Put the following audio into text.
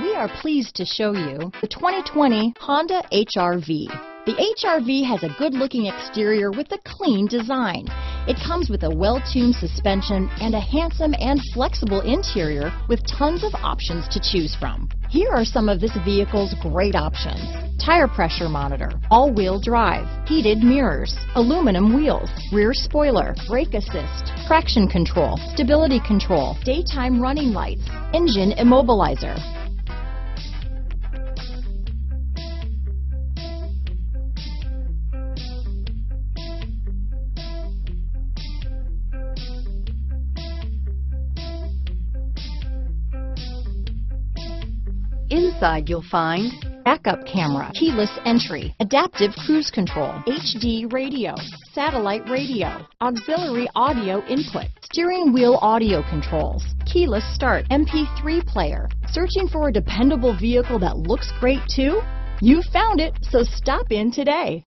We are pleased to show you the 2020 Honda HRV. The HRV has a good-looking exterior with a clean design. It comes with a well-tuned suspension and a handsome and flexible interior with tons of options to choose from. Here are some of this vehicle's great options. Tire pressure monitor, all-wheel drive, heated mirrors, aluminum wheels, rear spoiler, brake assist, traction control, stability control, daytime running lights, engine immobilizer, Inside you'll find backup camera, keyless entry, adaptive cruise control, HD radio, satellite radio, auxiliary audio input, steering wheel audio controls, keyless start, MP3 player. Searching for a dependable vehicle that looks great too? You found it, so stop in today.